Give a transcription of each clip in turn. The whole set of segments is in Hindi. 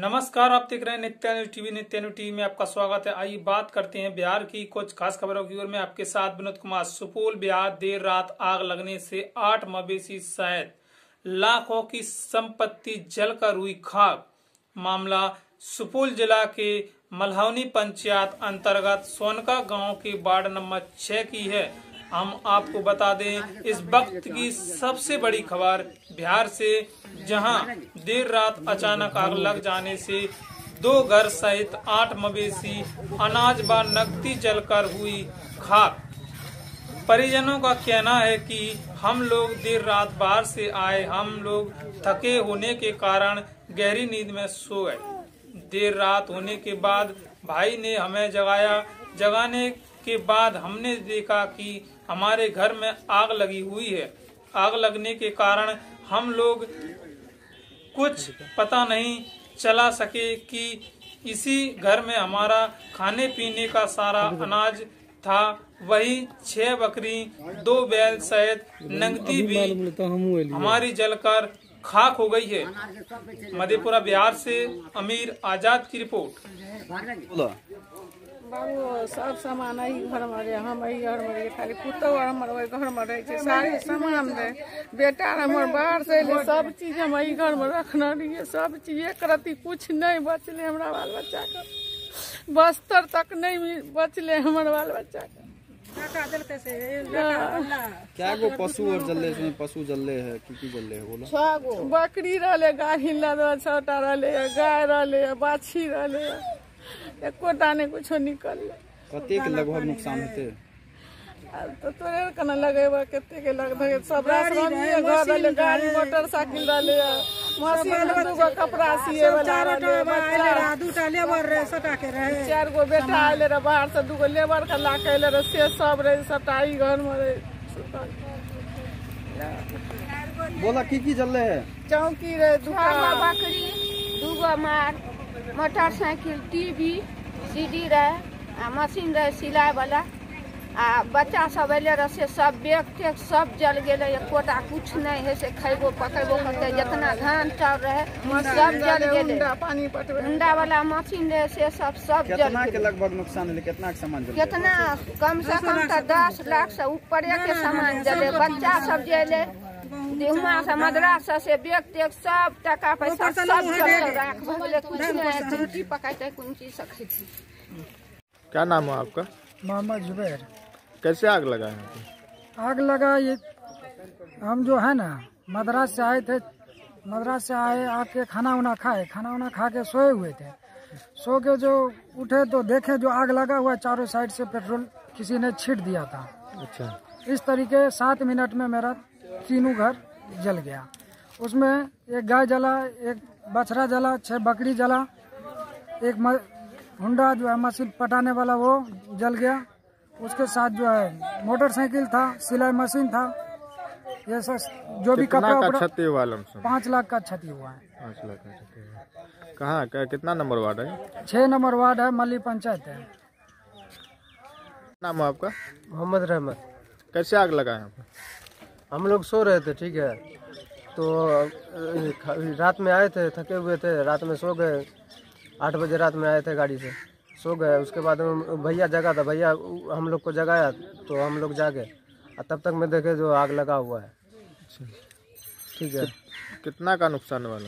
नमस्कार, आप देख रहे हैं Nitya news TV Nitya news TV में आपका स्वागत है। आइए बात करते हैं बिहार की कुछ खास खबरों की ओर में। आपके साथ विनोद कुमार, सुपौल, बिहार, देर रात आग लगने से आठ मवेशी सहित लाखों की संपत्ति जलकर हुई खाक। मामला सुपौल जिला के मल्हौनी पंचायत अंतर्गत सोनका गाँव के वार्ड नंबर छह की है। हम आपको बता दें, इस वक्त की सबसे बड़ी खबर बिहार से, जहाँ देर रात अचानक आग लग जाने से दो घर सहित आठ मवेशी अनाज व नकदी जलकर हुई खाक। परिजनों का कहना है कि हम लोग देर रात बाहर से आए, हम लोग थके होने के कारण गहरी नींद में सो गए। देर रात होने के बाद भाई ने हमें जगाया, जगाने के बाद हमने देखा कि हमारे घर में आग लगी हुई है। आग लगने के कारण हम लोग कुछ पता नहीं चला सके कि इसी घर में हमारा खाने पीने का सारा अनाज था। वही छह बकरी दो बैल सहित नगदी भी हमारी जलकर खाक हो गई है। मधेपुरा बिहार से अमीर आज़ाद की रिपोर्ट। बाबू सब सामान अही घर में रहे हम अही घर में रहे खाली पुतौ और हमर ओहि घर में रहे सारे सामान रहे बेटा हमर बाहर से अयलै सब चीज़ हम अही घर में रखने रहिए सब चीज़ एक रत्ती कुछ नहीं बचले हमरा बाल बच्चा के बस्तर तक नहीं बचले हमर बाल बच्चा के क्या गो पशु और जल्ले इसमें पशु जल्ले है की की जल्ले है बोलो बकरी रहले छोटा रहले गाय रहले बाछी रहले। एकोटा नहीं कुछो निकलले कते के लगभग नुकसान होते? तो तोरे कना लगेबा कते के लग धगे सब राशनिए घर रहले गाड़ी मोटरसाइकिल रहले मशीन दूगो कपड़ा सिए वाला रहले दूटा लेबर रहे सटा के रहे। चार गो बेटा आइले रहे बाहर से दूगो लेबर के ला के अइले रहे से सब रहे सटाई घर में रहे बोला की की जल्ले है? चौकी रहे छगो दुकान बकरी दूगो मार। मोटरसाइकिल टीवी सीडी रहे मशीन रहे सिलाई वाला आ बच्चा सब अयले रहे से सब बैग टैग सब जल गेले एकोटा कुछ नहीं है से खैबो पकैबो करते जितना धान चाउर रहे सब जल पटवे अंडा वाला मशीन रहे से सब सब जल कितना के लगभग नुकसान है कितना के सामान जल कितना? कम से कम तो दस लाख से ऊपर के सामान जले। बच्चा सब जे अयले हुआ से मद्रास से बैग टैग सब टका पैसा सब कुछ नहीं पकाते सखी क्या नाम है आपका? मोहम्मद जुबैर। कैसे आग लगा है? आग लगा ये हम जो है ना मद्रास से आए थे मद्रास से आए आके खाना उना खाए। खाना उना खा के सोए हुए थे। सो के जो उठे तो देखे जो आग लगा हुआ है, चारों साइड से पेट्रोल किसी ने छीट दिया था। अच्छा। इस तरीके सात मिनट में मेरा तीनों घर जल गया। उसमें एक गाय जला एक बछड़ा जला छह बकरी जला। एक हुंडा जो है मशीन पटाने वाला वो जल गया। उसके साथ जो है मोटरसाइकिल था सिलाई मशीन था। ये सब जो भी कपड़ा क्षति हुआ पाँच लाख का क्षति हुआ है। पाँच लाख का क्षति हुआ। कहाँ कितना नंबर वार्ड है? छह नंबर वार्ड है मल्ली पंचायत है। नाम है आपका? मोहम्मद रहमत। कैसे आग लगा है पे हम लोग सो रहे थे ठीक है। तो रात में आए थे थके हुए थे रात में सो गए। आठ बजे रात में आए थे गाड़ी से सो गए। उसके बाद में भैया जगा था भैया हम लोग को जगाया तो हम लोग जागे। और तब तक मैं देखे जो आग लगा हुआ है। ठीक है। कितना का नुकसान हुआ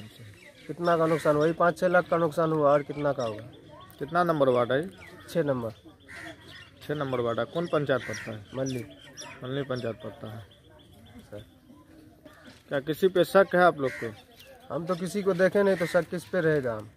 कितना का नुकसान वही पाँच छः लाख का नुकसान हुआ और कितना का हुआ? कितना नंबर वार्ड है? छः नंबर। छः नंबर वार्ड है। कौन पंचायत पड़ता है? मल्ली। मल्ली पंचायत पड़ता है। क्या किसी पे शक है आप लोग को हम तो किसी को देखे नहीं तो शक किस पे रहेगा? हम